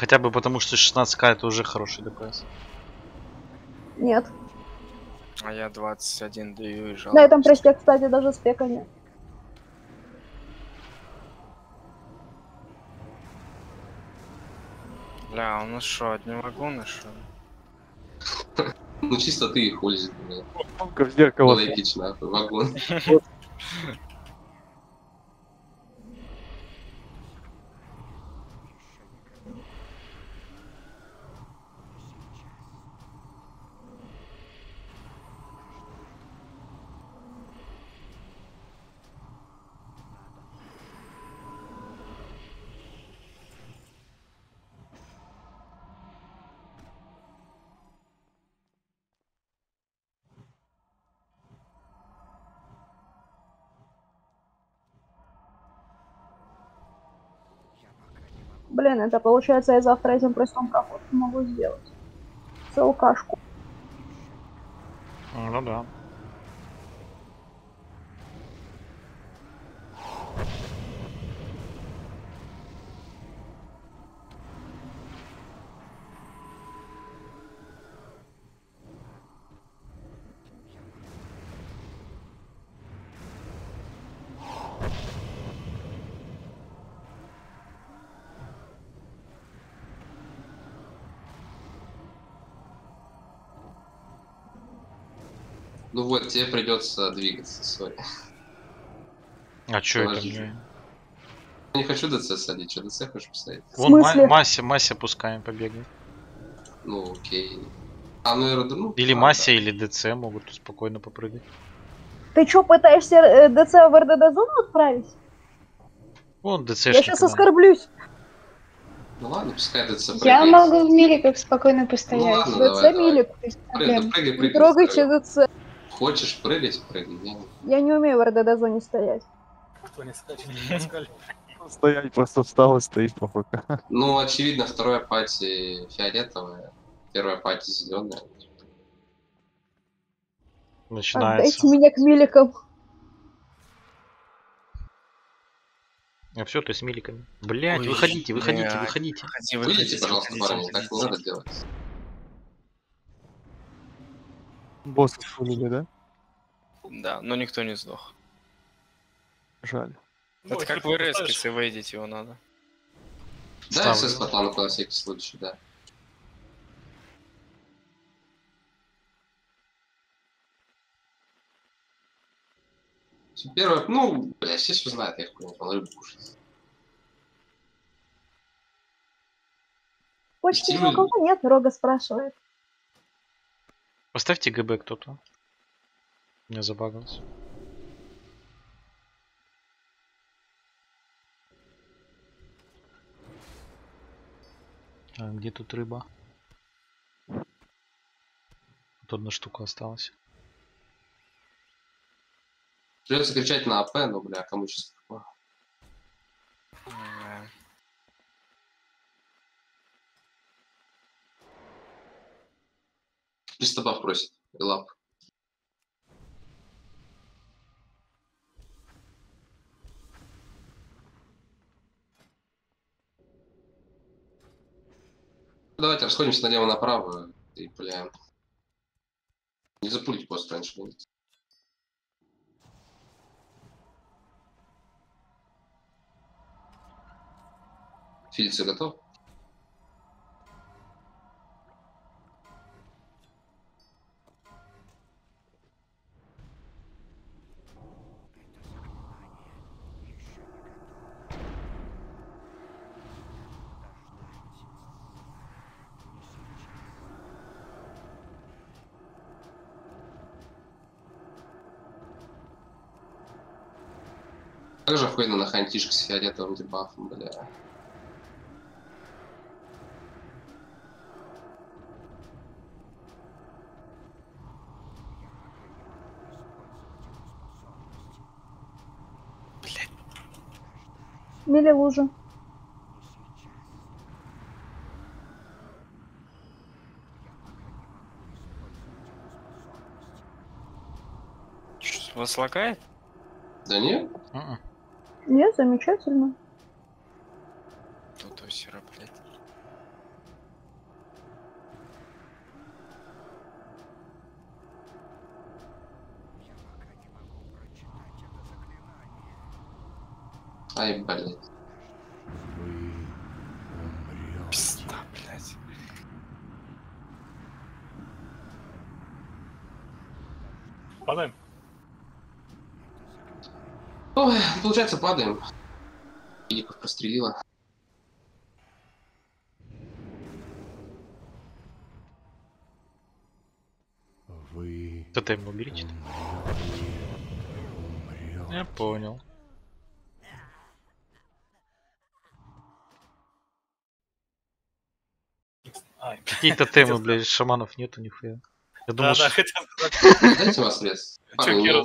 Хотя бы потому, что 16к это уже хороший ДПС. Нет. А я 21 даю и жалуюсь. На этом прессе, кстати, даже спека нет. Бля, у нас что, одни вагоны, что? Ну чисто ты их ходишь, блядь. Только в зеркало. Вагон. Блин, это получается я завтра этим простом проход могу сделать. Целкашку. Ну да. Ну вот, тебе придется двигаться, сори. А чё это? Я не хочу ДЦ садить, что ДЦ хочешь поставить? В Вон Ма- смысле? Мася, Мася пускаем побегает. Ну окей. А, ну аэродром. ну, Или а, Мася, или ДЦ могут спокойно попрыгать. Ты чё, пытаешься э, ДЦ в РДД зону отправить? Вон ДЦ Я сейчас оскорблюсь. да. Ну ладно, пускай ДЦ Я прыгает. могу в миликах спокойно Ну постоять. ладно, ДЦ давай, давай. милик. Без Прыгай, проблем. прыгай, Не прыгай. трогайте прыгай. ДЦ. Хочешь прыгать, прыгай. Не, Я не умею в РДД зоне стоять. Кто не скачет, не скачет. Стоять просто встал и стоит по. Ну, очевидно, вторая пати фиолетовая, первая пати зеленая. Начинается. Отдайте меня к миликам. А все, ты с миликами. Блять, выходите, выходите, выходите. Выходи, Выйдите, пожалуйста, парни, так не надо делать. Босса шулили, да? Да, но никто не сдох. Жаль. Ну, Это как вы резките, выйдете его надо. Да. СС по танку на всякий случай, да. Первое, ну, бля, все все знают, я их понял, он рыбу кушать. Почти Стимуль. никого нет, Рога спрашивает. Поставьте ГБ кто-то. Меня забагался. А, где тут рыба? Тут одна штука осталась. Придется кричать на АП, но, бля, кому сейчас такое? Да. Приступав просит. Лап. Давайте расходимся налево-направо и пуляем. Не запулить пост раньше будет. Фильцы готов? Также охуенно на хантишка с фиолетовым дебафом, бля. Мили лужи. Чё, Вас лагает? Да нет? Мгм. Не, замечательно. Тут озеро, блядь. Ай, блин. Получается, падаем. Филиппов прострелила. Вы Тотем уберите. Я понял. Какие тотемы, блядь, шаманов нету нихуя. Я думал, да, да, что- хотел сказать, Дайте вас лес. чё,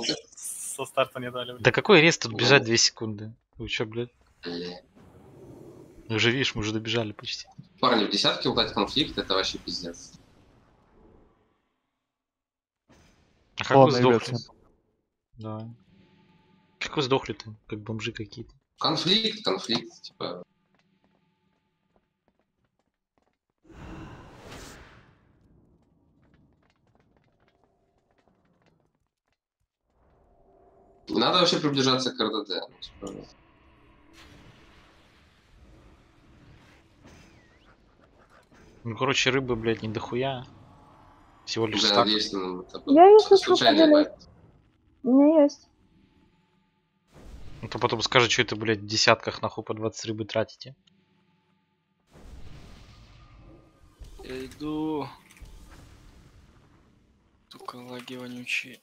со старта не дали. Да какой рест тут бежать 2 секунды? Вы чё, блядь? бля. Ну уже видишь, мы уже добежали почти. Парни, в десятке лутать конфликт, это вообще пиздец. А как вы Ладно, ребят, сдохли? Да. Как вы сдохли-то? Как бомжи какие-то. Конфликт, конфликт, типа. Не надо вообще приближаться к РДД. ну, типа, Ну, короче, рыбы, блядь, не дохуя. Всего лишь Уже стак. надеюсь, ну, это Я, если байт. У меня есть. Ну, то потом скажет, что это, блядь, в десятках нахуй по 20 рыбы тратите. Я иду. Сука, лаги вонючие.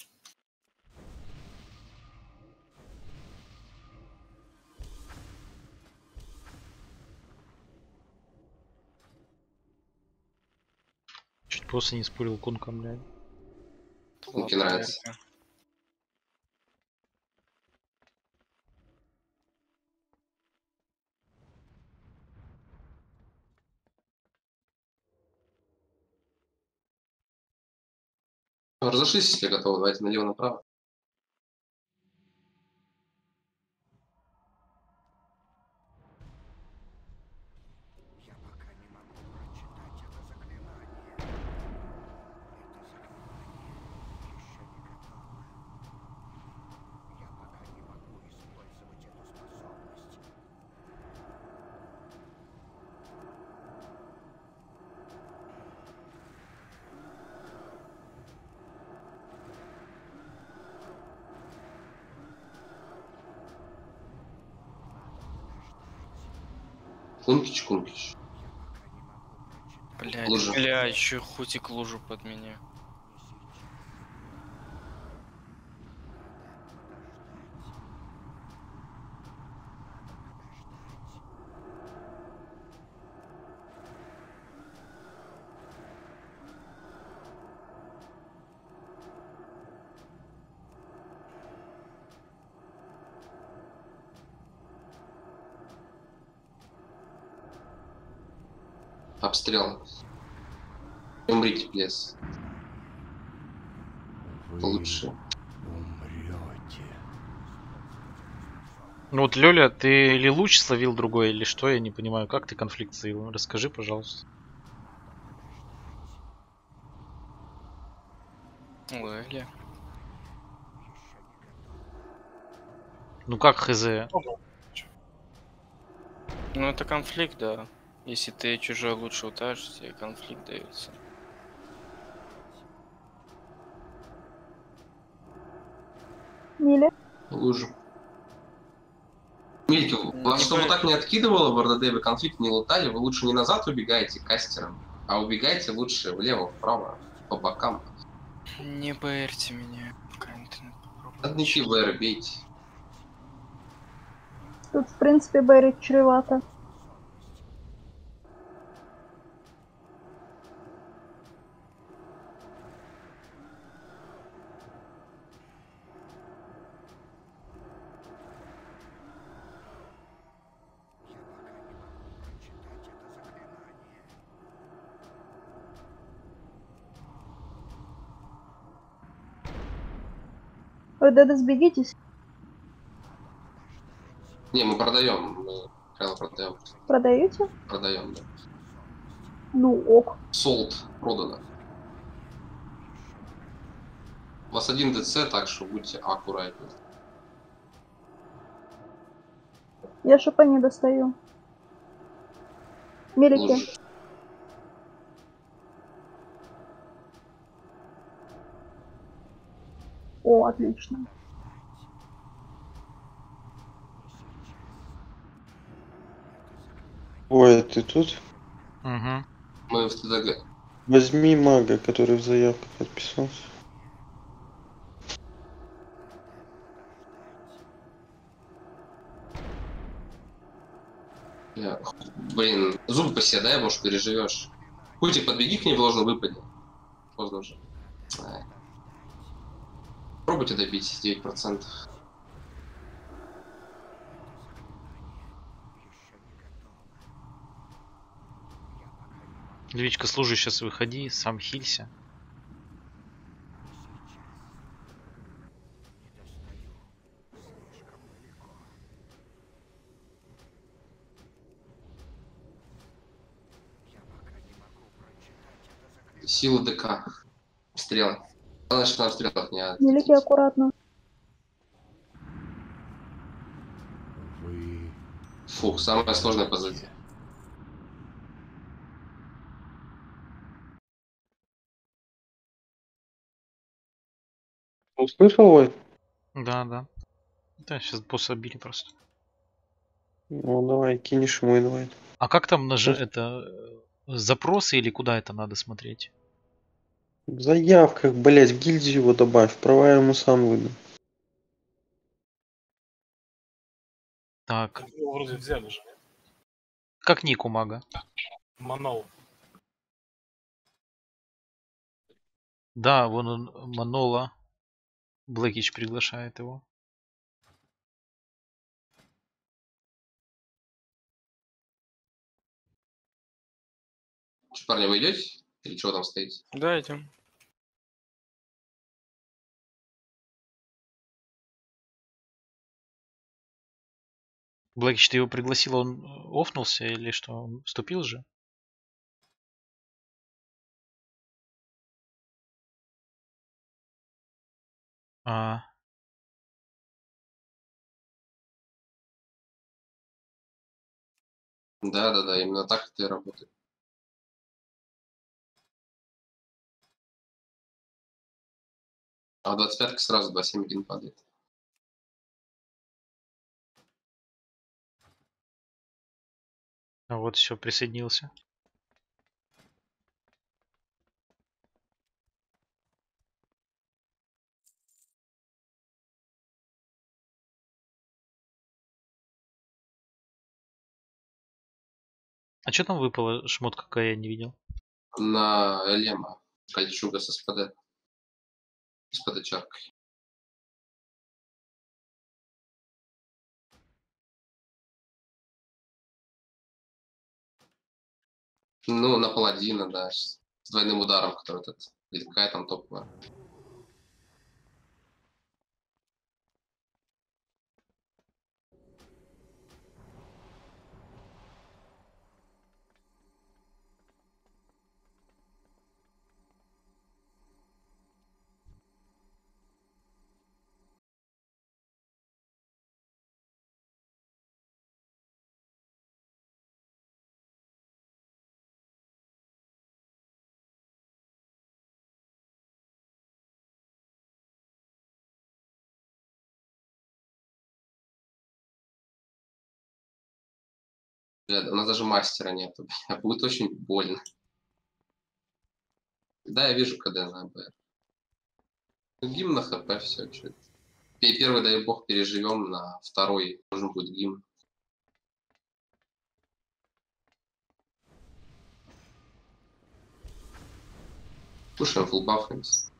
После не спорил кунка, блядь. Мне нравится. Разошлись, если готовы. Давайте налево-направо. Кункич, кункич. Блядь, Лужа. бля, еще хутик лужу под меня. Обстрел. Умрите, плес. вы Лучше. умрете. Ну вот, Лёля, ты или луч словил другой, или что, я не понимаю, как ты конфликт словил? Расскажи, пожалуйста. Лаги. Ну как хз? Ну это конфликт, да. Если ты чужой лучше утаешь, тебе конфликт дается. Мили. Лужу. Мильки, вас Не чтобы понял. так не откидывало в РДД, вы конфликт не лутали, вы лучше не назад убегаете кастером, а убегайте лучше влево, вправо, по бокам. Не поверьте меня. пока интернет попробует. Одники ВР бейте. Тут, в принципе, Берри чревато. Вы Деда сбегитесь, Не, мы продаем, мы продаем, продаете? продаем, да. Ну ок. Солд продано. У вас один ДЦ, так что будьте аккуратнее. Я ШП не достаю. Мелики. Лучше. О, отлично. Ой, ты тут? Угу. Мы в ТДГ. Возьми мага, который в заявках подписался. Я- Блин, зубы поседай, может, переживешь. Кутик, подбеги к ней, должен выпадет. Поздно уже. Ай. Пробуйте добить 9%. Львичка, служи сейчас выходи, сам хилься. Сила ДК. Стрелы. Главное, что на стрелах не от- Мелики аккуратно. Вы Фух, самое сложное позади. Услышал, Вой? Да, да. Да, сейчас босса били просто. Ну давай, кинешь ему инвайт. А как там наж... Это э, запросы или куда это надо смотреть? В заявках, блять, в гильдию его добавь, права я ему сам выдам. Так, Его вроде взяли же. нет? как ник у мага? Манол. Да, вон он, Манола. Блэкич приглашает его. Парни, вы идете? Или что там стоите? Да, идем. Блэкич, ты его пригласил, он э, офнулся или что? Он вступил же? А, Да, да, да, именно так это и работает. А в 25 сразу 2.7.1 падает. а вот все, присоединился. А что там выпало? Шмот какая я не видел. На Лема кольчуга с СПД. Чаркой. Ну, на паладина, да, с двойным ударом, который этот, или какая там топовая. У нас даже мастера бля, Будет очень больно. Да, я вижу КД на АБР. Гимн на ХП, все, что Первый, дай бог, переживем, на второй нужен будет гимн. Слушаем, фулбафаемся.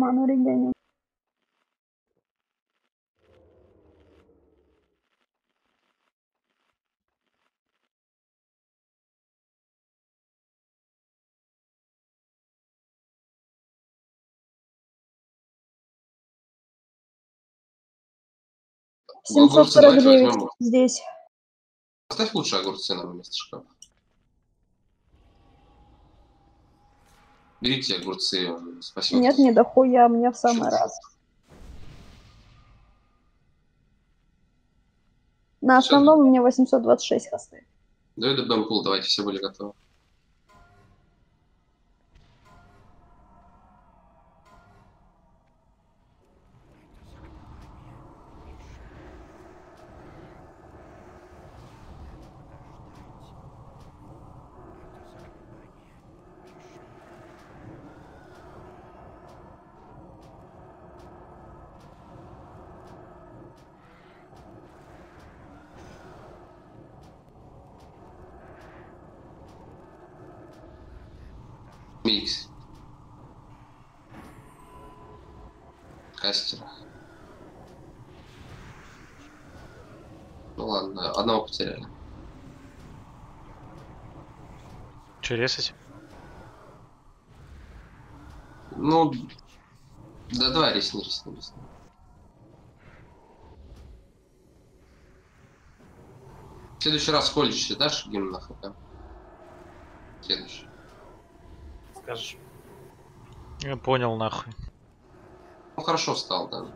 роману регене Семьсот сорок девять здесь. Поставь лучше огурцы на место шкафа. Берите огурцы, спасет. Нет, не дохуя, мне в самый раз. На основном у меня 826 хосты. Давай до бэмпул, давайте все были готовы. Резать? Ну, да давай ресни, ресни, ресни. В следующий раз количество дашь гимн на ХП? Следующий. Скажешь. Я понял, нахуй. Ну хорошо встал, да.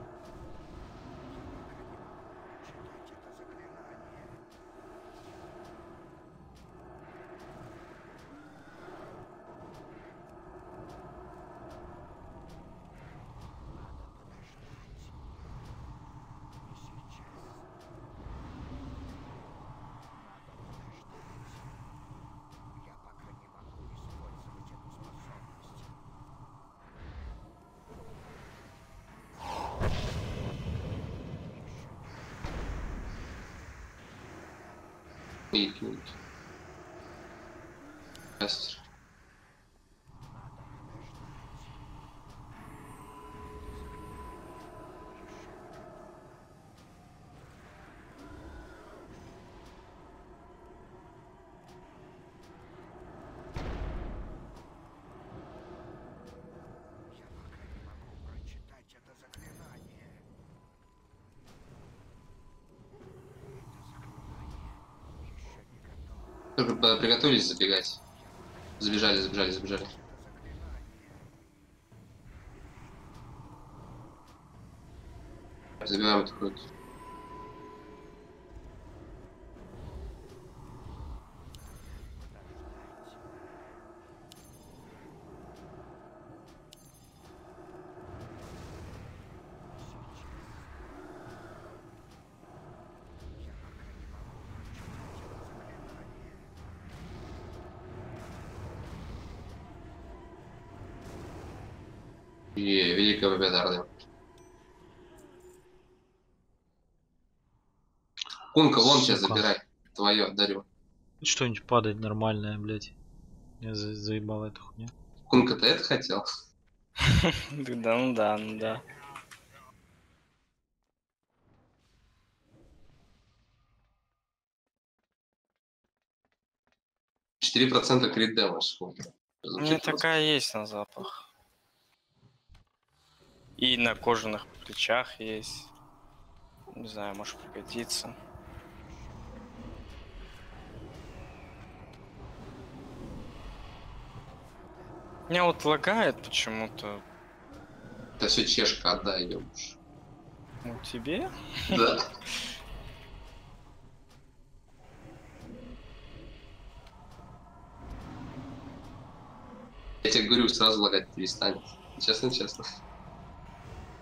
Кастер. Только приготовились забегать. Забежали, забежали, забежали. Забиваем эту круть. И великая победа Орды. Кунка, вон тебя забирай. Твое, дарю. Что-нибудь падает нормальное, блядь. Я за- заебал эту хуйню. Кунка, ты это хотел? Да, ну да, ну да. Четыре процента crit damage. У меня такая есть на запах. И на кожаных плечах есть. Не знаю, может пригодится. Меня вот лагает почему-то. Это все чешка, отдай уж. Ну, тебе? Да. Я тебе говорю, сразу лагать перестанет. Честно, честно.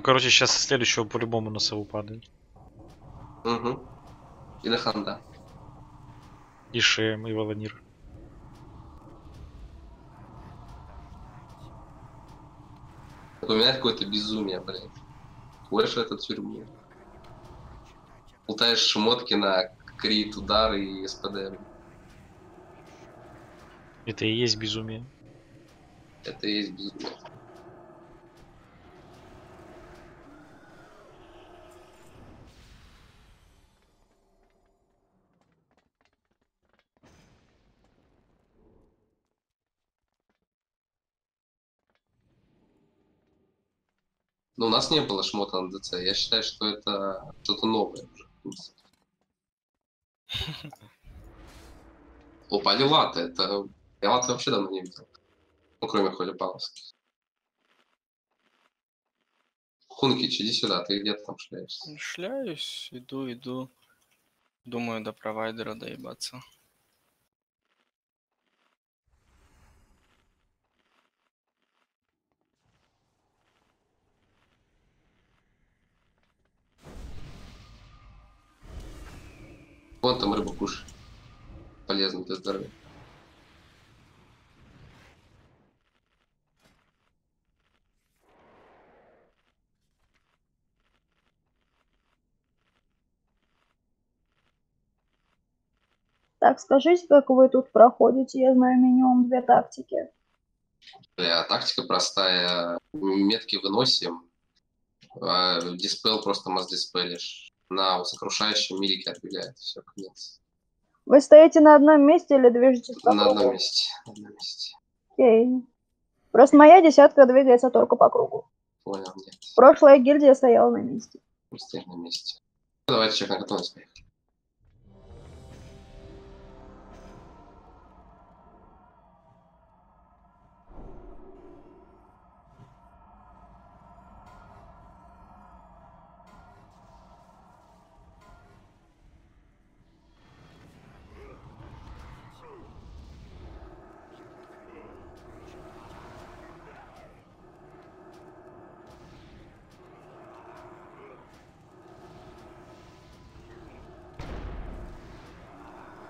Ну, короче, сейчас следующего по-любому на сову падает. Угу. И на ханда. И Шем, и Волонир. У меня какое-то безумие, блядь. Больше это тюрьму. Плутаешь шмотки на крит, удар и СПД. Это и есть безумие. Это и есть безумие. Но у нас не было шмота на ДЦ. Я считаю, что это что-то новое уже. Опа, Лилата, это... Я Лата вообще давно не видел. Ну, кроме Холи Павловски. Хункич, иди сюда, ты где там шляешься? Шляюсь, иду, иду. Думаю, до провайдера доебаться. Вон там рыбу кушай. Полезно для здоровья. Так, скажите, как вы тут проходите? Я знаю минимум две тактики. Бля, тактика простая. Метки выносим. а Диспел просто масс диспелишь. На сокрушающем милике отбегает. Все, конец. Вы стоите на одном месте или движетесь по На одном месте. На одном месте. Окей. Просто моя десятка двигается только по кругу. Понял, нет. Прошлая гильдия стояла на месте. Стиль на месте. Давайте чек на готовность поехали.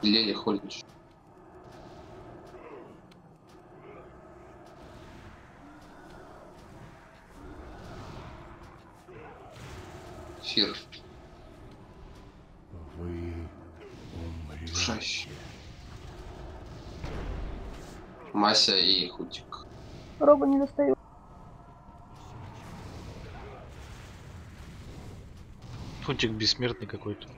Лели ходишь. Фир. Вы умрете. Мася и Хутик. Робо не достаю. Фунтик бессмертный какой-то.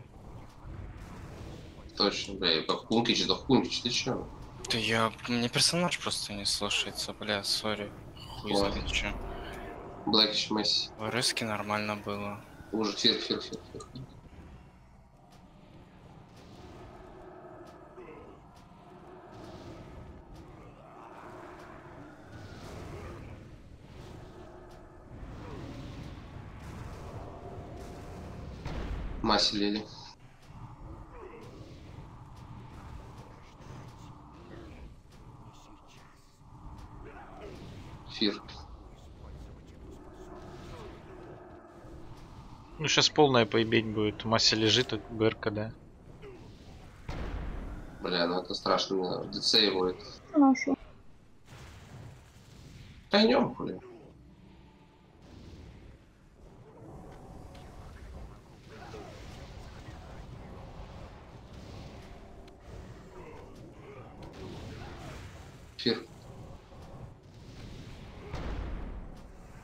Точно, бля, как Хункич, да Хункич, ты чё? Да я... Мне персонаж просто не слушается, бля, сори. Хуй знает чё. Блэкич Месси. В РСке нормально было. Уже фир, фир, фир, фир. Маси лели. Фир. Ну сейчас полная поебень будет. Мася лежит, а БРК, да. Бля, ну это страшно. ДЦ его это. Ношу. Пойдем, хули. Фир.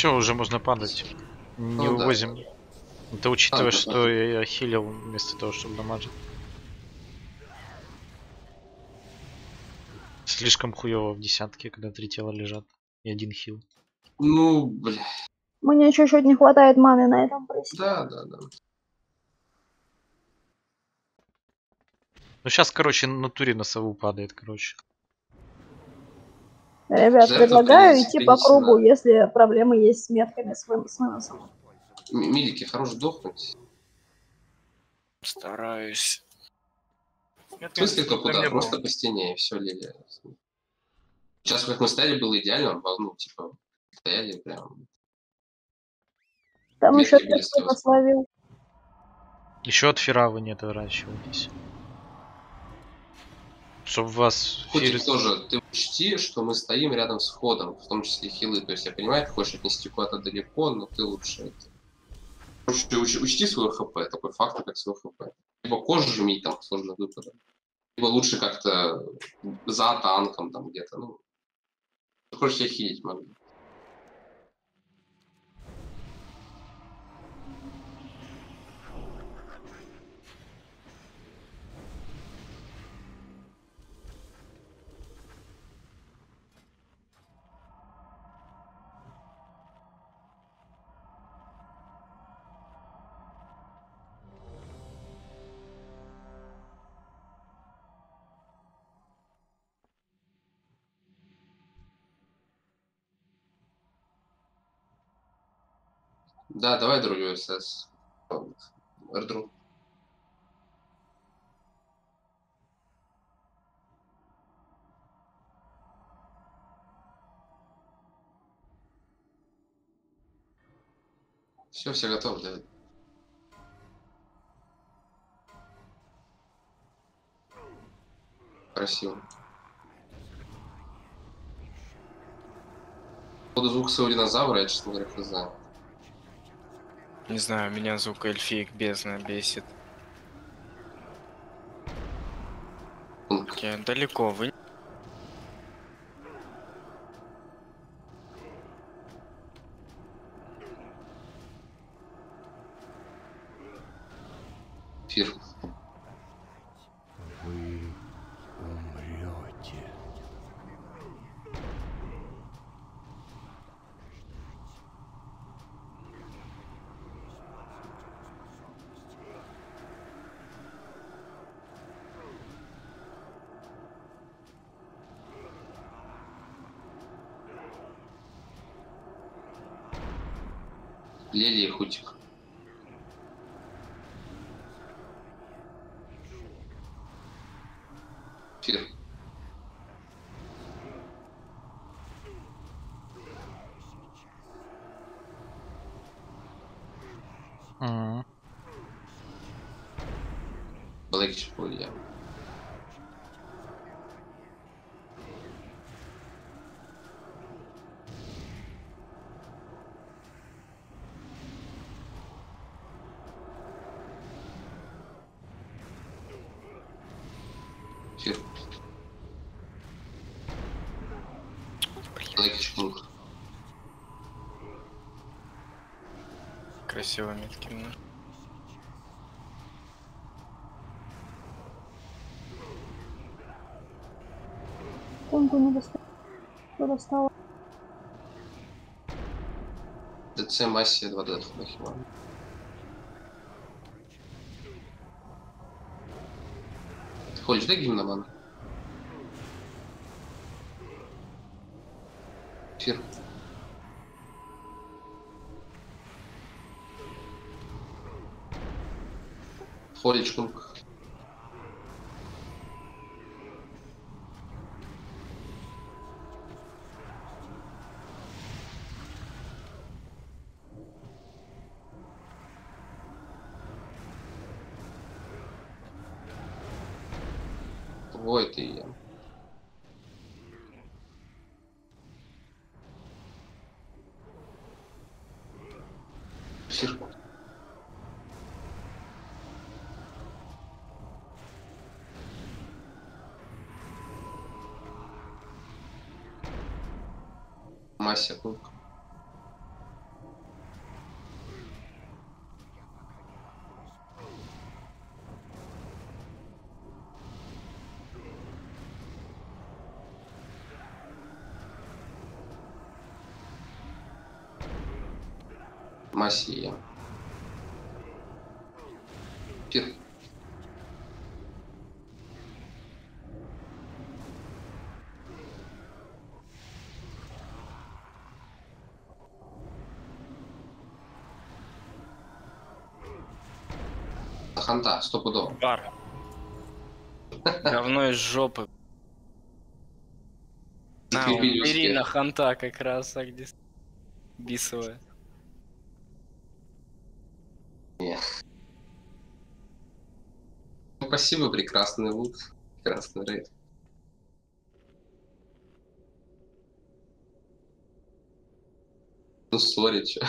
Все, уже можно падать. Не Ну да. вывозим. Это учитывая, А, да, что я хилил вместо того, чтобы дамажить. Слишком хуево в десятке, когда три тела лежат и один хил. Ну, бля. Мне чуть-чуть не хватает маны на этом прессе. Да, да, да. Ну сейчас, короче, на натуре на сову падает, короче. Ребят, Жертва предлагаю принес- идти по принесена. кругу, если проблемы есть с метками с, вы- с выносом. М- Милики, хорош дохнуть. Стараюсь. В смысле, то куда? не было. Просто по стене, и все, Лилия. Сейчас, как мы стояли, было идеально, ну, типа, стояли прям. Там Метки еще кто-то словил. Еще от фира вы не отворачивайтесь. Чтоб вас Хотик тоже, ты учти, что мы стоим рядом с входом, в том числе хилы. То есть я понимаю, ты хочешь отнести куда-то далеко, но ты лучше это. Ты уч- учти свой хп, такой фактор, как свой хп. Либо кожу жми там сложно выпадом. Либо лучше как-то за танком там где-то. Ну, хочешь я хилить могу. Да, давай другой СС. Эрдру. Все, все готовы, да. Красиво. Буду звук своего динозавра, я, честно говоря, хз. Не знаю, меня звук эльфиек бездна бесит. Я далеко, вы... Фир. Вы умрете. Лели и Хутик. Фир. Мгм. Блэкич я. Фир. Блэкич пункт. Красиво метки. Тонку не достал. Что достало? ДЦ массе 2D Химан. Ты ходишь, да, гимноман? Фир. Ходишь, кунг. Мася кунг. Массия. Фир. Ханта, стопудово. Бар. Говно из жопы. На, убери на ханта как раз, а где бисовая. Ну, Спасибо, прекрасный лут. Прекрасный рейд. Ну, сори, чё.